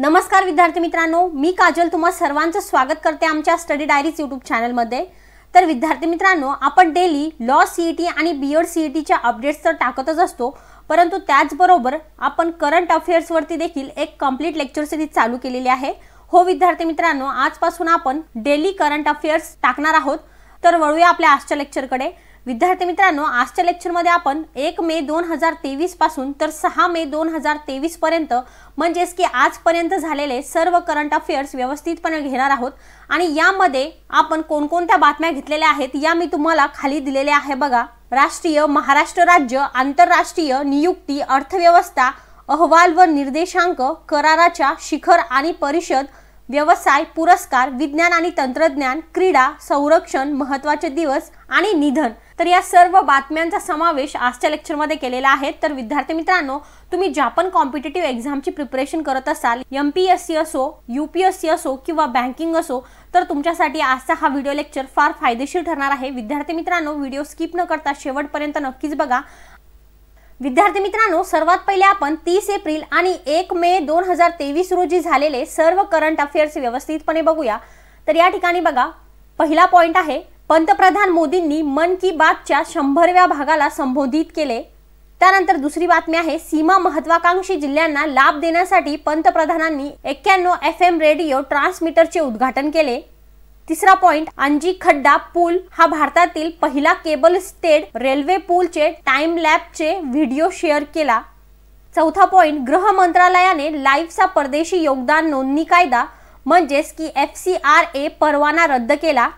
नमस्कार विद्यार्थी मित्रांनो मी काजल तुम्हा सर्वांचं स्वागत करते आमच्या स्टडी डायरीज यूट्यूब चॅनलमध्ये तर विद्यार्थी मित्रांनो आपण daily law C E T आणि बी एड सी ई टीच्या अपडेट्स तर टाकतच असतो परंतु त्याचबरोबर आपण करंट अफेअर्सवरती देखील एक कंप्लीट लेक्चर सिरीज चालू केलेली आहे. हो विद्यार्थी मित्रांनो आजपासून आपण डेली करंट अफेअर्स टाकणार आहोत. तर वळूया आपल्या आजच्या लेक्चरकडे विद्यार्थी मित्रांनो आजच्या लेक्चरमध्ये आपण एक मे दोन हजार तेवीसपासून तर सहा मे दोन हजार तेवीस पर्यंत म्हणजेच की आजपर्यंत झालेले सर्व करंट अफेअर्स व्यवस्थितपणे घेणार आहोत. आणि यामध्ये आपण कोणकोणत्या बातम्या घेतलेल्या आहेत या मी तुम्हाला खाली दिलेल्या आहे बघा. राष्ट्रीय महाराष्ट्र राज्य आंतरराष्ट्रीय नियुक्ती अर्थव्यवस्था अहवाल व निर्देशांक कराराच्या शिखर आणि परिषद व्यवसाय पुरस्कार विज्ञान आणि तंत्रज्ञान क्रीडा संरक्षण महत्त्वाचे दिवस आणि निधन. तर या सर्व बातम्यांचा समावेश आजच्या लेक्चरमध्ये केलेला आहे. तर विद्यार्थी मित्रांनो तुम्ही ज्या पण कॉम्पिटेटिव्ह एक्झामची प्रिपरेशन करत असाल एम पी एस सी असो यू पी एस सी असो किंवा बँकिंग असो तर तुमच्यासाठी आजचा हा व्हिडिओ लेक्चर फार फायदेशीर ठरणार आहे. विद्यार्थी मित्रांनो व्हिडिओ स्किप न करता शेवटपर्यंत नक्कीच बघा. विद्यार्थी मित्रांनो सर्वात पहिले आपण तीस एप्रिल आणि एक मे दोन हजार तेवीस रोजी झालेले सर्व करंट अफेअर्स व्यवस्थितपणे बघूया. तर या ठिकाणी बघा पहिला पॉईंट आहे पंतप्रधान मोदींनी मन की बातच्या शंभरव्या भागाला संबोधित केले. त्यानंतर दुसरी बातमी आहे सीमा महत्वाकांक्षी जिल्ह्यांना लाभ देण्यासाठी पंतप्रधानांनी एक्क्याण्णव एफ एम रेडिओ ट्रान्समीटरचे उद्घाटन केले. तिसरा पॉइंट अंजी खड्डा पूल हा भारतातील पहिला केबल स्टेड रेल्वे पूलचे टाइम लॅबचे व्हिडिओ शेअर केला. चौथा पॉइंट गृह मंत्रालयाने लाईव्हचा परदेशी योगदान नोंदणी कायदा म्हणजेच की एफ सी आर ए परवाना रद्द केला.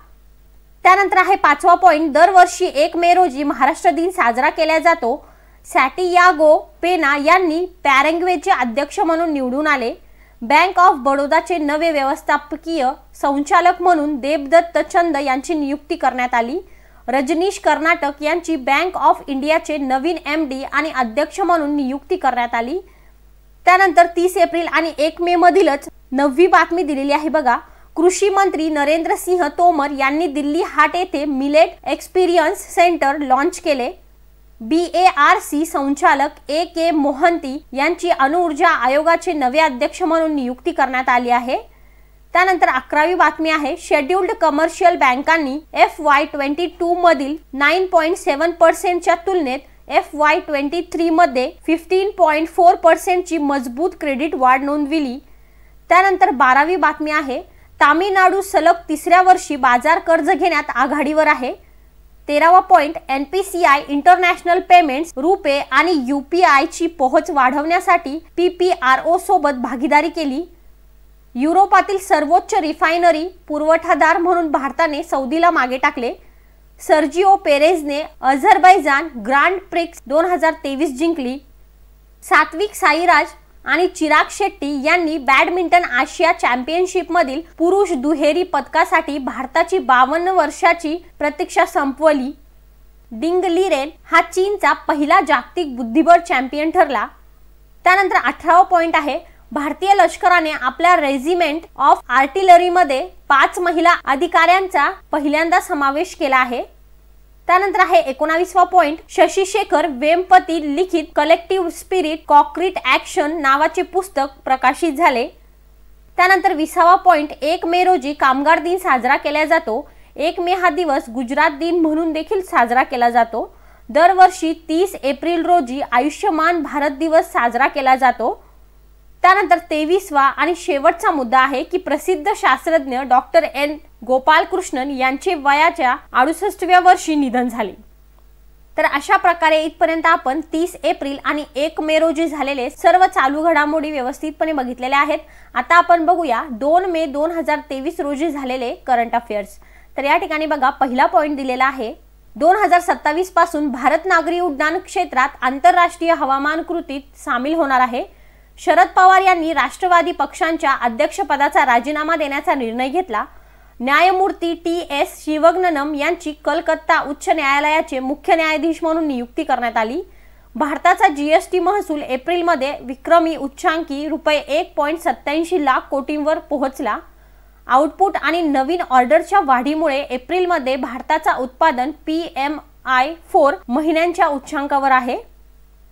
त्यानंतर आहे पाचवा पॉइंट दरवर्षी एक मे रोजी महाराष्ट्र दिन साजरा केला जातो. सॅटियागो पेना यांनी पॅरेंग्वेचे अध्यक्ष म्हणून निवडून आले. बँक ऑफ बडोदाचे नवे व्यवस्थापकीय संचालक म्हणून देवदत्त चंद यांची नियुक्ती करण्यात आली. रजनीश कर्नाटक यांची बँक ऑफ इंडियाचे नवीन एम डी आणि अध्यक्ष म्हणून नियुक्ती करण्यात आली. त्यानंतर तीस एप्रिल आणि एक मे मधीलच नववी बातमी दिलेली आहे बघा. कृषी मंत्री नरेंद्र सिंह तोमर यांनी दिल्ली हाट येथे मिलेट एक्सपिरियन्स सेंटर लॉन्च केले. बी ए आर सी संचालक ए के मोहंती यांची अणुऊर्जा आयोगाचे नवे अध्यक्ष म्हणून नियुक्ती करण्यात आली आहे. त्यानंतर अकरावी बातमी आहे. शेड्युल्ड कमर्शियल बँकांनी एफ वाय ट्वेंटी टू मधील नाईन पॉईंट सेवन पर्सेंटच्या तुलनेत एफ वाय ट्वेंटी थ्रीमध्ये फिफ्टीन पॉईंट फोर पर्सेंटची मजबूत क्रेडिट वाढ नोंदविली. त्यानंतर बारावी बातमी आहे. तामिळनाडू सलग तिसऱ्या वर्षी बाजार कर्ज घेण्यात आघाडीवर आहे. तेरावा point N P C I international payments RuPay आणि यू पी आयची पोहोच वाढवण्यासाठी पी पी आर ओ सोबत भागीदारी केली. युरोपातील सर्वोच्च रिफायनरी पुरवठादार म्हणून भारताने सौदीला मागे टाकले. सर्जिओ पेरेझने अझरबैजान ग्रँड प्रिक्स दोन हजार तेवीस जिंकली. सात्विक साईराज आणि चिराग शेट्टी यांनी बॅडमिंटन आशिया चॅम्पियनशिपमधील पुरुष दुहेरी पदकासाठी भारताची बावन्न वर्षाची प्रतीक्षा संपवली. डिंग लिरेन हा चीनचा पहिला जागतिक बुद्धिबळ चॅम्पियन ठरला. त्यानंतर अठरावा पॉईंट आहे भारतीय लष्कराने आपल्या रेजिमेंट ऑफ आर्टिलरीमध्ये पाच महिला अधिकाऱ्यांचा पहिल्यांदा समावेश केला आहे. त्यानंतर आहे एकोणावीसवा पॉइंट शशी शेखर वेमपती लिखित कलेक्टिव्ह स्पिरिट कॉक्रीट ऍक्शन नावाचे पुस्तक प्रकाशित झाले. त्यानंतर विसावा पॉइंट एक मे रोजी कामगार दिन साजरा केला जातो. एक मे हा दिवस गुजरात दिन म्हणून देखील साजरा केला जातो. दरवर्षी तीस एप्रिल रोजी आयुष्यमान भारत दिवस साजरा केला जातो. त्यानंतर तेवीसवा आणि शेवटचा मुद्दा आहे की प्रसिद्ध शास्त्रज्ञ डॉक्टर एन गोपालकृष्णन यांचे वयाच्या अडुसष्टव्या वर्षी निधन झाले. तर अशा प्रकारे इथपर्यंत आपण तीस एप्रिल आणि एक मे रोजी झालेले सर्व चालू घडामोडी व्यवस्थितपणे बघितलेल्या आहेत. आता आपण बघूया दोन मे दोन हजार तेवीस रोजी झालेले करंट अफेअर्स तर या ठिकाणी बघा पहिला पॉईंट दिलेला आहे. दोन हजार सत्तावीसपासून भारत नागरी उड्डाण क्षेत्रात आंतरराष्ट्रीय हवामान कृतीत सामील होणार आहे. शरद पवार यांनी राष्ट्रवादी पक्षांच्या अध्यक्षपदाचा राजीनामा देण्याचा निर्णय घेतला. न्यायमूर्ती टी एस शिवग्ननम यांची कलकत्ता उच्च न्यायालयाचे मुख्य न्यायाधीश म्हणून नियुक्ती करण्यात आली. भारताचा जीएसटी महसूल एप्रिलमध्ये विक्रमी उच्चांकी रुपये एक पॉईंट सत्याऐंशी लाख कोटींवर पोहोचला. आउटपुट आणि नवीन ऑर्डरच्या वाढीमुळे एप्रिलमध्ये भारताचा उत्पादन पी एम आय फोर महिन्यांच्या उच्चांकावर आहे.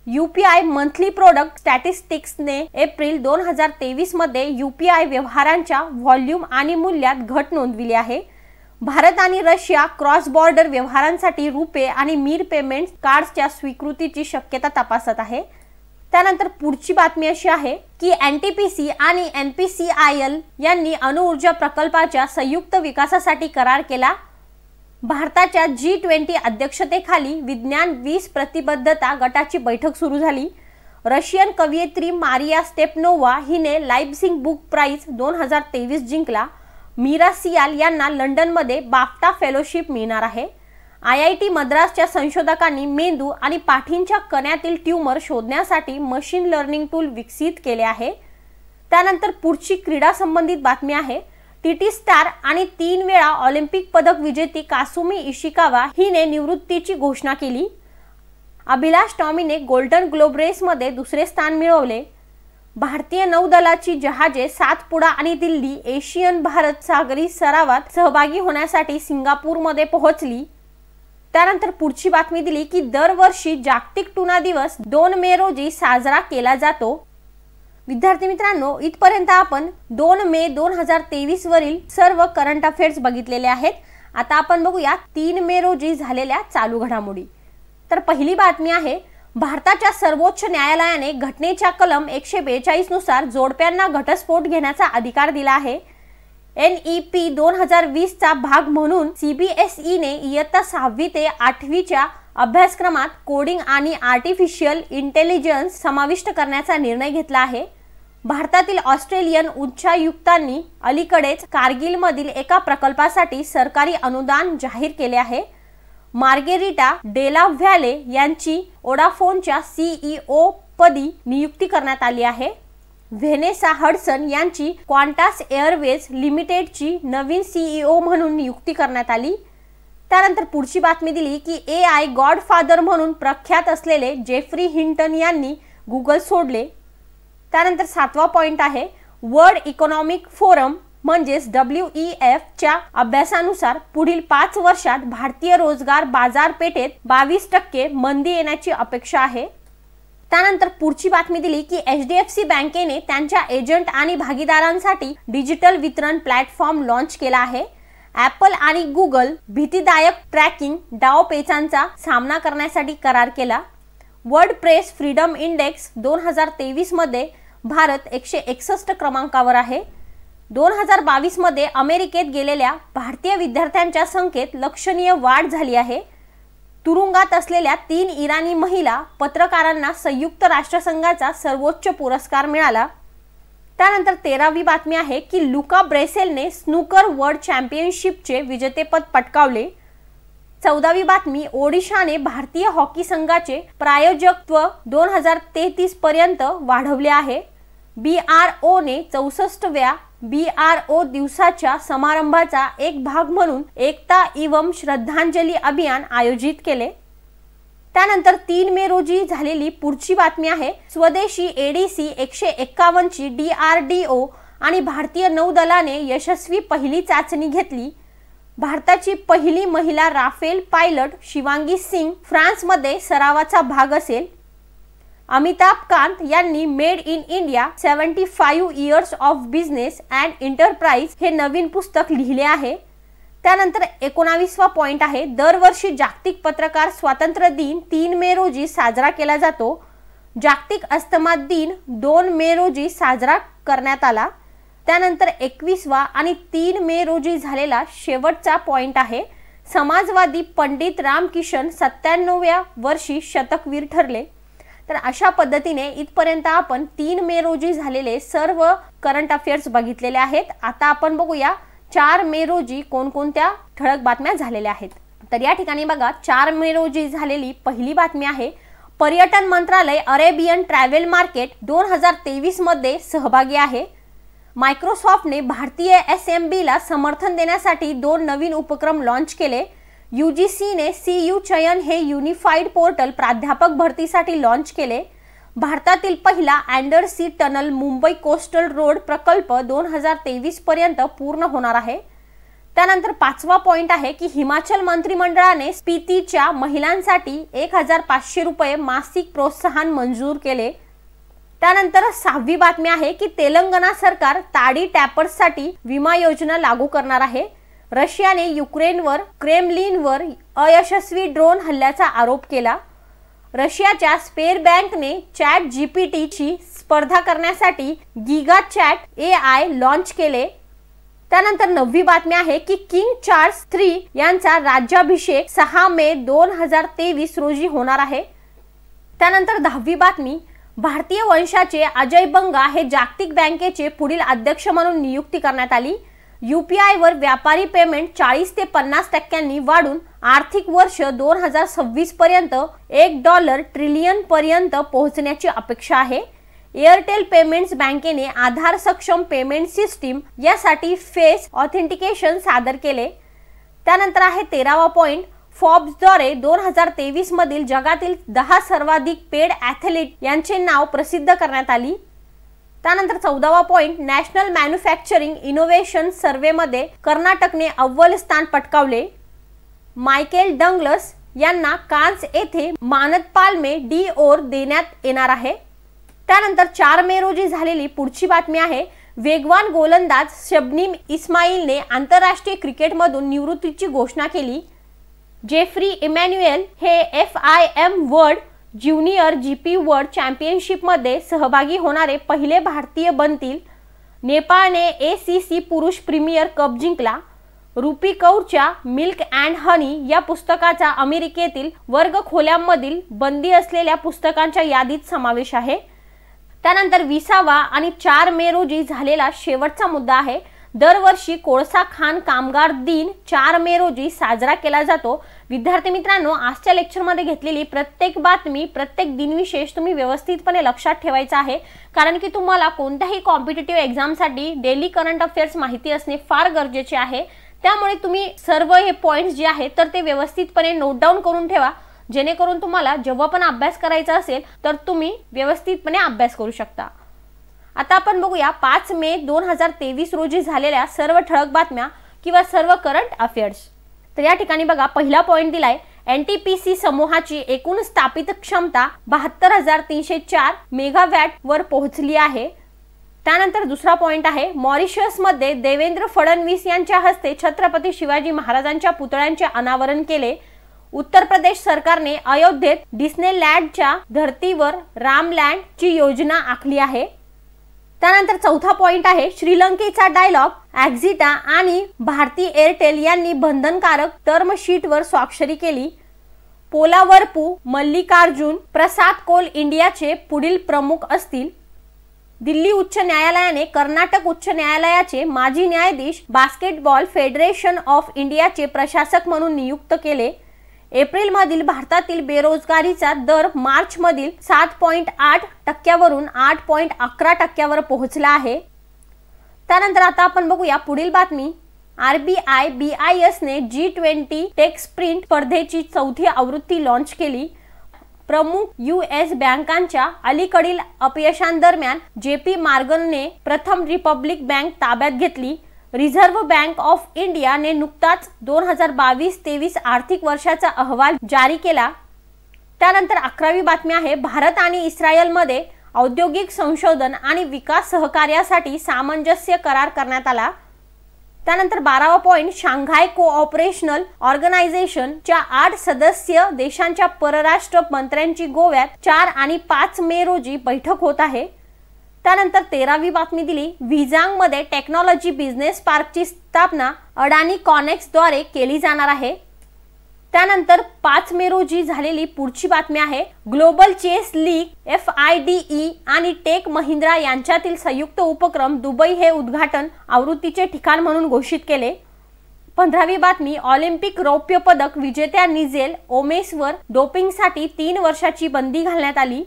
यूपीआय मंथली प्रोडक्ट स्टॅटिस्टिक्सने एप्रिल दोन हजार तेवीसमध्ये यूपीआय व्यवहारांच्या व्हॉल्यूम आणि मूल्यात घट नोंदविली आहे. भारत आणि रशिया क्रॉस बॉर्डर व्यवहारांसाठी रुपे आणि मीर पेमेंट कार्डच्या स्वीकृतीची शक्यता तपासत आहे. त्यानंतर पुढची बातमी अशी आहे की एन टी पी सी आणि N P C I L यांनी अणुऊर्जा प्रकल्पाच्या संयुक्त विकासासाठी करार केला. भारताच्या जी ट्वेंटी अध्यक्षतेखाली विज्ञान वीस प्रतिबद्धता गटाची बैठक सुरू झाली. रशियन कवयित्री मारिया स्टेपनोवा हिने लाईबसिंग बुक प्राईज दोन हजार तेवीस जिंकला. मीरा सियाल यांना लंडनमध्ये बाफ्टा फेलोशिप मिळणार आहे. आय आय टी मद्रासच्या संशोधकांनी मेंदू आणि पाठींच्या कण्यातील ट्यूमर शोधण्यासाठी मशीन लर्निंग टूल विकसित केले आहे. त्यानंतर पुढची क्रीडा संबंधित बातमी आहे. टीटी स्टार आणि तीन वेळा ऑलिम्पिक पदक विजेती कासुमी इशिकावा हिने निवृत्तीची घोषणा केली. अभिलाष टॉमीने गोल्डन ग्लोब रेसमध्ये दुसरे स्थान मिळवले. भारतीय नौदलाची जहाजे सातपुडा आणि दिल्ली एशियन भारत सागरी सरावात सहभागी होण्यासाठी सिंगापूरमध्ये पोहोचली. त्यानंतर पुढची बातमी दिली की दरवर्षी जागतिक टुना दिवस दोन मे रोजी साजरा केला जातो. विद्यार्थी मित्रांनो इथपर्यंत आपण दोन मे दोन हजार तेवीस वरील सर्व करंट अफेअर्स बघितलेले आहेत. आता आपण बघूया तीन मे रोजी झालेल्या चालू घडामोडी. तर पहिली बातमी आहे भारताच्या सर्वोच्च न्यायालयाने घटनेच्या कलम एकशे बेचाळीसनुसार जोडप्यांना घटस्फोट घेण्याचा अधिकार दिला आहे. एन ई पी दोन हजार वीसचा भाग म्हणून सीबीएसईने इयत्ता सहावी ते आठवीच्या अभ्यासक्रमात कोडिंग आणि आर्टिफिशियल इंटेलिजन्स समाविष्ट करण्याचा निर्णय घेतला आहे. भारतातील ऑस्ट्रेलियन उच्चायुक्तांनी अलीकडेच कारगिलमधील एका प्रकल्पासाठी सरकारी अनुदान जाहीर केले आहे. मार्गेरिटा डेला व्हॅले यांची ओडाफोनच्या सीईओ पदी नियुक्ती करण्यात आली आहे. व्हेनेसा हडसन यांची क्वांटास एअरवेज लिमिटेडची नवीन सीईओ म्हणून नियुक्ती करण्यात आली. त्यानंतर पुढची बातमी दिली की ए आय गॉडफादर म्हणून प्रख्यात असलेले जेफ्री हिंटन यांनी गुगल सोडले. त्यानंतर सातवा पॉइंट आहे वर्ल्ड इकॉनॉमिक फोरम म्हणजेच डब्ल्यू ई एफच्या अभ्यासानुसार पुढील पाच वर्षात भारतीय रोजगार बाजारपेठेत बावीस टक्के मंदी येण्याची अपेक्षा आहे. त्यानंतर पुढची बातमी दिली की एच डी एफ सी बँकेने त्यांच्या एजंट आणि भागीदारांसाठी डिजिटल वितरण प्लॅटफॉर्म लॉन्च केला आहे. ॲपल आणि गुगल भीतीदायक ट्रॅकिंग डाव पेचांचा सामना करण्यासाठी करार केला. वर्ल्ड प्रेस फ्रीडम इंडेक्स दोन हजार तेवीसमध्ये भारत एकशे एकसष्ट क्रमांकावर आहे. दोन हजार बावीसमध्ये अमेरिकेत गेलेल्या भारतीय विद्यार्थ्यांच्या संख्येत लक्षणीय वाढ झाली आहे. तुरुंगात असलेल्या तीन इराणी महिला पत्रकारांना संयुक्त राष्ट्रसंघाचा सर्वोच्च पुरस्कार मिळाला. त्यानंतर तेरावी बातमी आहे की लुका ब्रेसेलने स्नूकर वर्ल्ड चॅम्पियनशिपचे विजेतेपद पटकावले. चौदावी बातमी ओडिशाने भारतीय हॉकी संघाचे प्रायोजकत्व दोन हजार तेहतीस पर्यंत वाढवले आहे. बी आर ओने चौसष्टव्या बी आर ओ दिवसाच्या समारंभाचा एक भाग म्हणून एकता इवम श्रद्धांजली अभियान आयोजित केले. त्यानंतर तीन मे रोजी झालेली पुढची बातमी आहे स्वदेशी एडीसी एकशे एक्कावन्नची डी आर डी ओ आणि भारतीय नौदलाने यशस्वी पहिली चाचणी घेतली. भारताची पहिली महिला राफेल पायलट शिवांगी सिंग फ्रान्समध्ये सरावाचा भाग असेल. अमिताभ कांत यांनी made in India seventy five years of business and enterprise हे नवीन पुस्तक लिहिले आहे. त्यानंतर एकोणावीसवा पॉइंट आहे दरवर्षी जागतिक पत्रकार स्वातंत्र्य दिन तीन मे रोजी साजरा केला जातो. जागतिक अस्तमा दिन दोन मे रोजी साजरा करण्यात आला. त्यानंतर एकवीसवा आणि तीन मे रोजी झालेला शेवटचा पॉइंट आहे. समाजवादी पंडित रामकिशन सत्त्याण्णव्या वर्षी शतकवीर ठरले. तर अशा पद्धतीने इथपर्यंत आपण तीन मे रोजी झालेले सर्व करंट अफेअर्स बघितलेले आहेत. आता आपण बघूया चार मे रोजी कोणकोणत्या ठळक बातम्या झालेल्या आहेत. तर या ठिकाणी बघा चार मे रोजी झालेली पहिली बातमी आहे पर्यटन मंत्रालय अरेबियन ट्रॅव्हल मार्केट दोन हजार तेवीसमध्ये सहभागी आहे. मायक्रोसॉफ्टने भारतीय एस एम बीला समर्थन देण्यासाठी दोन नवीन उपक्रम लॉन्च केले. यू जी सीने सी यू चयन हे युनिफाईड पोर्टल प्राध्यापक भरतीसाठी लॉन्च केले. भारतातील पहिला undersea tunnel Mumbai coastal road प्रकल्प दोन हजार तेवीस पर्यंत पूर्ण होणार आहे. त्यानंतर पाचवा पॉइंट आहे की हिमाचल मंत्रिमंडळाने स्पितीच्या महिलांसाठी एक हजार पाचशे रुपये मासिक प्रोत्साहन मंजूर केले. त्यानंतर सहावी बातमी आहे की तेलंगणा सरकार ताडी टॅपर्ससाठी विमा योजना लागू करणार आहे. रशियाने युक्रेनवर क्रेमलिनवर अयशस्वी ड्रोन हल्ल्याचा आरोप केला. रशियाच्या स्पेअर बँकने चॅट जीपीटीची स्पर्धा करण्यासाठी giga chat A I launch केले. त्यानंतर नववी बातमी आहे की किंग चार्ल्स थ्री यांचा राज्याभिषेक सहा मे दोन हजार तेवीस रोजी होणार आहे. त्यानंतर दहावी बातमी भारतीय वंशाचे अजय बंगा हे जागतिक बँकेचे पुढील अध्यक्ष म्हणून नियुक्ती करण्यात आली. युपीआय वर व्यापारी पेमेंट चाळीस ते पन्नास टक्क्यांनी वाढून आर्थिक वर्ष दोन हजार सव्वीस पर्यंत एक डॉलर ट्रिलियन पर्यंत पोहोचण्याची अपेक्षा आहे. एअरटेल पेमेंट्स बँकेने आधार सक्षम पेमेंट सिस्टीम यासाठी फेस ऑथेंटिकेशन सादर केले. त्यानंतर आहे तेरावा पॉइंट फॉब्सद्वारे दोन हजार तेवीस मधील जगातील दहा सर्वाधिक पेड ॲथलीट यांचे नाव प्रसिद्ध करण्यात आली. त्यानंतर चौदावा पॉइंट नॅशनल मॅन्युफॅक्चरिंग इनोव्हेशन सर्व्हेमध्ये कर्नाटकने अव्वल स्थान पटकावले. मायकेल डंगलस यांना कान्स येथे मानद पालमे डी ओर देण्यात येणार आहे. त्यानंतर चार मे रोजी झालेली पुढची बातमी आहे. वेगवान गोलंदाज शबनीम इस्माईलने आंतरराष्ट्रीय क्रिकेटमधून निवृत्तीची घोषणा केली. जेफ्री इमॅन्युएल हे F I M world junior G P world चॅम्पियनशिपमध्ये सहभागी होणारे पहिले भारतीय बनतील नेपाळने ए सी सी पुरुष प्रीमियर कप जिंकला. रुपी कौरच्या मिल्क अँड हनी या पुस्तकाचा अमेरिकेतील वर्ग खोल्यांमधील बंदी असलेल्या पुस्तकांच्या यादीत समावेश आहे. त्यानंतर विसावा आणि चार मे रोजी झालेला शेवटचा मुद्दा आहे. दरवर्षी कोळसा खान कामगार दिन चार मे रोजी साजरा केला जातो. विद्यार्थी मित्रांनो आजच्या लेक्चरमध्ये घेतलेली प्रत्येक बातमी प्रत्येक दिनविशेष तुम्ही व्यवस्थितपणे लक्षात ठेवायचा आहे. कारण की तुम्हाला कोणत्याही कॉम्पिटेटिव्ह एक्झामसाठी डेली करंट अफेअर्स माहिती असणे फार गरजेचे आहे. त्यामुळे तुम्ही सर्व हे पॉईंट्स जे आहेत तर ते व्यवस्थितपणे नोट डाऊन करून ठेवा. जेणेकरून तुम्हाला जेव्हा पण अभ्यास करायचा असेल तर तुम्ही व्यवस्थितपणे अभ्यास करू शकता. आता आपण बघूया पाच मे दोन हजार तेवीस रोजी झालेल्या सर्व ठळक बातम्या किंवा सर्व करंट अफेअर्स तर या ठिकाणी बघा पहिला पॉईंट दिलाय. एनटीपीसी समूहाची एकूण स्थापित क्षमता बहात्तर हजार तीनशे चार मेगावॅट वर पोहोचली आहे. त्यानंतर दुसरा पॉईंट आहे मॉरिशसमध्ये देवेंद्र फडणवीस यांच्या हस्ते छत्रपती शिवाजी महाराजांच्या पुतळ्यांचे अनावरण केले. उत्तर प्रदेश सरकारने अयोध्येत डिस्नेलँडच्या धर्तीवर रामलँड ची योजना आखली आहे. त्यानंतर चौथा पॉइंट आहे श्रीलंकेचा डायलॉग ॲक्झिटा आणि भारती एअरटेल यांनी बंधनकारक टर्म शीटवर स्वाक्षरी केली. पोलावरपू मल्लिकार्जुन प्रसाद कोल इंडियाचे पुढील प्रमुख असतील. दिल्ली उच्च न्यायालयाने कर्नाटक उच्च न्यायालयाचे माजी न्यायाधीश बास्केटबॉल फेडरेशन ऑफ इंडियाचे प्रशासक म्हणून नियुक्त केले. एप्रिलमधील भारतातील बेरोजगारीचा दर मार्चमधील सात पॉईंट आठ टक्क्यावरून आठ पॉईंट अकरा टक्क्यावर पोहोचला आहे. त्यानंतर आता आपण बघूया पुढील बातमी. आरबीआय बी आय एसने जी ट्वेंटी टेक स्प्रिंट स्पर्धेची चौथी आवृत्ती लॉन्च केली. प्रमुख यू एस बँकांच्या अलीकडील अपयशांदरम्यान जे पी मार्गनने प्रथम रिपब्लिक बँक ताब्यात घेतली. रिझर्व्ह बँक ऑफ इंडियाने नुकताच दोन हजार बावीस तेवीस आर्थिक वर्षाचा अहवाल जारी केला. त्यानंतर अकरावी बातमी आहे भारत आणि इस्रायलमध्ये औद्योगिक संशोधन आणि विकास सहकार्यासाठी सामंजस्य करार करण्यात आला. त्यानंतर बारावा पॉईंट शांघाय कोऑपरेशनल ऑर्गनायझेशनच्या आठ सदस्य देशांच्या परराष्ट्र मंत्र्यांची गोव्यात चार आणि पाच मे रोजी बैठक होत आहे. त्यानंतर तेरावी बातमी दिली मध्ये टेक्नॉलॉजी बिझनेस पार्कची स्थापना अडानी कॉनेक्सद्वारे केली जाणार आहे. त्यानंतर पाच मे रोजी झालेली पुढची बातमी आहे global chess league F I D E आणि टेक महिंद्रा यांच्यातील संयुक्त उपक्रम दुबई हे उद्घाटन आवृत्तीचे ठिकाण म्हणून घोषित केले. पंधरावी बातमी ऑलिम्पिक रौप्य पदक विजेत्या निझेल ओमेसवर डोपिंगसाठी तीन वर्षाची बंदी घालण्यात आली.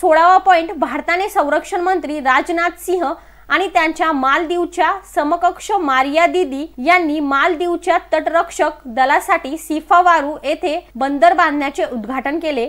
सोळावा पॉइंट भारताने संरक्षण मंत्री राजनाथ सिंह आणि त्यांच्या मालदीवच्या समकक्ष मारिया दिदी यांनी मालदीवच्या तटरक्षक दलासाठी सिफावारू येथे बंदर बांधण्याचे उद्घाटन केले.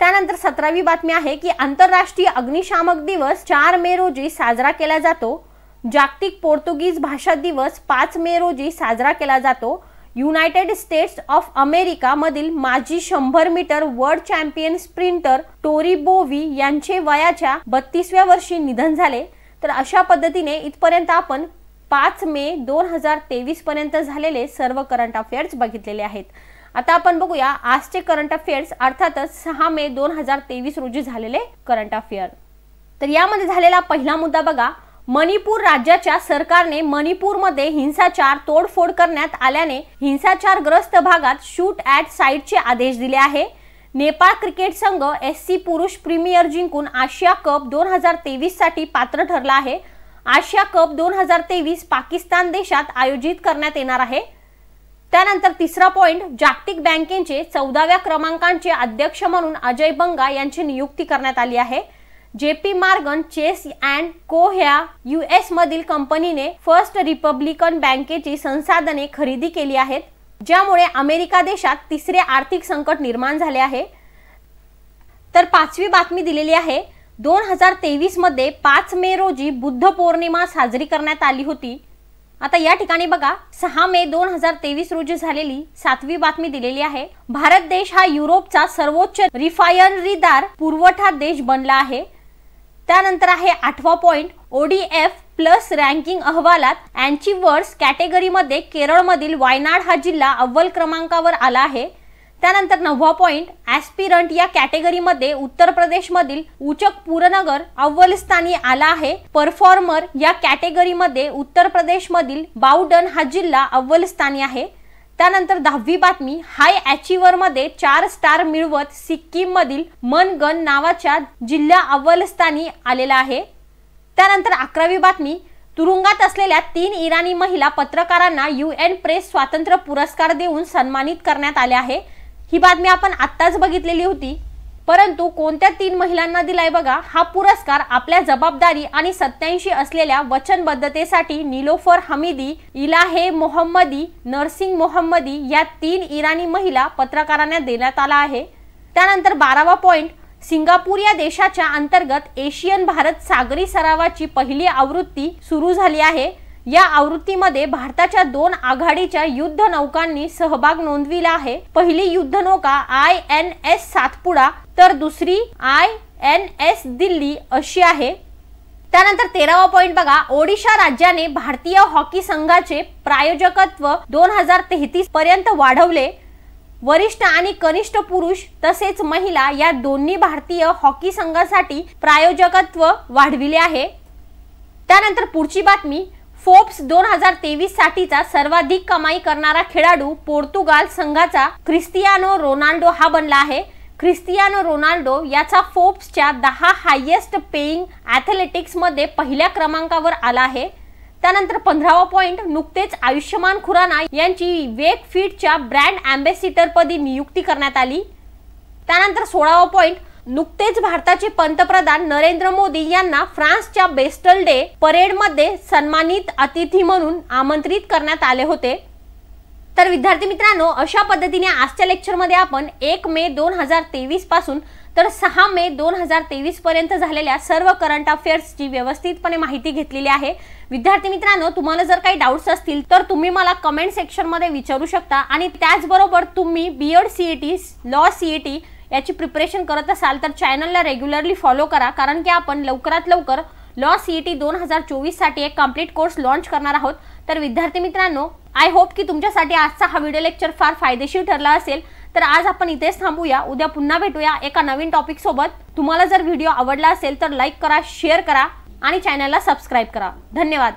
त्यानंतर सतरावी बातमी आहे की आंतरराष्ट्रीय अग्निशामक दिवस चार मे रोजी साजरा केला जातो. जागतिक पोर्तुगीज भाषा दिवस पाच मे रोजी साजरा केला जातो. युनायटेड स्टेट्स ऑफ अमेरिका मधील माजी शंभर metre world champion sprinter Tori Bowie यांचे वयाच्या बत्तीसव्या वर्षी निधन झाले. तर अशा पद्धतीने इथपर्यंत आपण पाच मे दोन हजार तेवीस पर्यंत झालेले सर्व करंट अफेअर्स बघितलेले आहेत. आता आपण बघूया आजचे करंट अफेअर्स अर्थातच सहा मे दोन हजार तेवीस रोजी झालेले करंट अफेअर तर यामध्ये झालेला पहिला मुद्दा बघा. मणिपूर राज्याच्या सरकारने मणिपूरमध्ये हिंसाचार तोडफोड करण्यात आल्याने हिंसाचारग्रस्त भागात शूट ॲट साईटचे आदेश दिले आहे. नेपाळ क्रिकेट संघ एस सी पुरुष प्रीमियर जिंकून आशिया कप दोन हजार तेवीससाठी पात्र ठरला आहे. आशिया कप दोन हजार तेवीस पाकिस्तान देशात आयोजित करण्यात येणार आहे. त्यानंतर तिसरा पॉईंट जागतिक बँकेचे चौदाव्या क्रमांकांचे अध्यक्ष म्हणून अजय बंगा यांची नियुक्ती करण्यात आली आहे. J P Morgan chess and को ह्या एस मधील कंपनीने फर्स्ट रिपब्लिकन बँकेची संसाधने खरेदी केली आहेत ज्यामुळे अमेरिका देशात तिसरे आर्थिक संकट निर्माण झाले आहे. तर पाचवी बातमी दिलेली आहे दोन हजार तेवीसमध्ये पाच मे रोजी बुद्ध पौर्णिमा साजरी करण्यात आली होती. आता या ठिकाणी बघा सहा मे दोन हजार तेवीस रोजी झालेली सातवी बातमी दिलेली आहे. भारत देश हा युरोपचा सर्वोच्च रिफायनरीदार पुरवठा देश बनला आहे. त्यानंतर आहे आठवा पॉइंट ओडीएफ प्लस रँकिंग अहवालात अँची वर्स कॅटेगरीमध्ये केरळमधील वायनाड हा जिल्हा अव्वल क्रमांकावर आला आहे. त्यानंतर नववा पॉइंट ऍस्पिरंट या कॅटेगरीमध्ये उत्तर प्रदेशमधील उचक पुरनगर अव्वल स्थानी आला आहे. परफॉर्मर या कॅटेगरीमध्ये उत्तर प्रदेशमधील बाउडन हा जिल्हा अव्वल स्थानी आहे. त्यानंतर दहावी बातमी हाय अचिव्हरमध्ये चार स्टार मिळवत सिक्कीम मधील मनगन नावाच्या जिल्हा अव्वलस्थानी आलेला आहे. त्यानंतर अकरावी बातमी तुरुंगात असलेल्या तीन इराणी महिला पत्रकारांना यू एन प्रेस स्वातंत्र्य पुरस्कार देऊन सन्मानित करण्यात आले आहे. ही बातमी आपण आत्ताच बघितलेली होती. परंतु कोणत्या तीन महिलांना दिलाय बघा हा पुरस्कार आपल्या जबाबदारी आणि सत्याऐंशी असलेल्या वचनबद्धतेसाठी Niloofar Hamedi Elaheh Mohammadi Narges Mohammadi या तीन इराणी महिला पत्रकारांना देण्यात आला आहे. त्यानंतर बारावा पॉइंट सिंगापूर या देशाच्या अंतर्गत एशियन भारत सागरी सरावाची पहिली आवृत्ती सुरू झाली आहे. या आवृत्तीमध्ये भारताच्या दोन आघाडीच्या युद्ध नौकांनी सहभाग नोंदविला आहे. पहिली युद्ध नौका आय एन एस सातपुडा तर दुसरी आय एन एस दिल्ली अशी आहे. त्यानंतर तेरावा पॉइंट बघा. ओडिशा राज्याने भारतीय हॉकी संघाचे प्रायोजकत्व दोन हजार तेहतीस पर्यंत वाढवले. वरिष्ठ आणि कनिष्ठ पुरुष तसेच महिला या दोन्ही भारतीय हॉकी संघासाठी प्रायोजकत्व वाढविले आहे. त्यानंतर पुढची बातमी. फोर्ब्स दोन हजार तेवीस साठीचा सर्वाधिक कमाई करणारा खेळाडू पोर्तुगाल संघाचा क्रिस्टियानो रोनाल्डो हा बनला आहे. क्रिस्टियानो रोनाल्डो याचा फोर्ब्सच्या दहा हायेस्ट पेईंग ॲथलेटिक्समध्ये पहिल्या क्रमांकावर आला आहे. त्यानंतर पंधरावा पॉईंट नुकतेच आयुष्यमान खुराना यांची वेक फिटच्या ब्रँड अँबॅसिडरपदी नियुक्ती करण्यात आली. त्यानंतर सोळावा पॉईंट नुकतेच भारताचे पंतप्रधान नरेंद्र मोदी यांना फ्रान्सच्या बेस्टल डे परेडमध्ये सन्मानित अतिथी म्हणून आमंत्रित करण्यात आले होते. तर विद्यार्थी मित्रांनो अशा पद्धतीने आजच्या लेक्चरमध्ये आपण एक मे दोन हजार तेवीसपासून तर सहा मे दोन हजार तेवीस पर्यंत झालेल्या सर्व करंट अफेअर्सची व्यवस्थितपणे माहिती घेतलेली आहे. विद्यार्थी मित्रांनो तुम्हाला जर काही डाऊट्स असतील तर तुम्ही मला कमेंट सेक्शनमध्ये विचारू शकता आणि त्याचबरोबर तुम्ही B Ed C E T law C E T याची प्रिपरेशन करत असाल तर चॅनलला रेग्युलरली फॉलो करा. कारण की आपण लवकरात लवकर लॉ टी दोन हजार चोवीससाठी एक कंप्लीट कोर्स लॉन्च करणार आहोत. तर विद्यार्थी मित्रांनो आय होप की तुमच्यासाठी आजचा हा व्हिडिओ लेक्चर फार फायदेशीर ठरला असेल. तर आज आपण इथेच थांबूया. उद्या पुन्हा भेटूया एका नवीन टॉपिक सोबत. तुम्हाला जर व्हिडिओ आवडला असेल तर लाईक करा शेअर करा आणि चॅनलला सबस्क्राईब करा. धन्यवाद.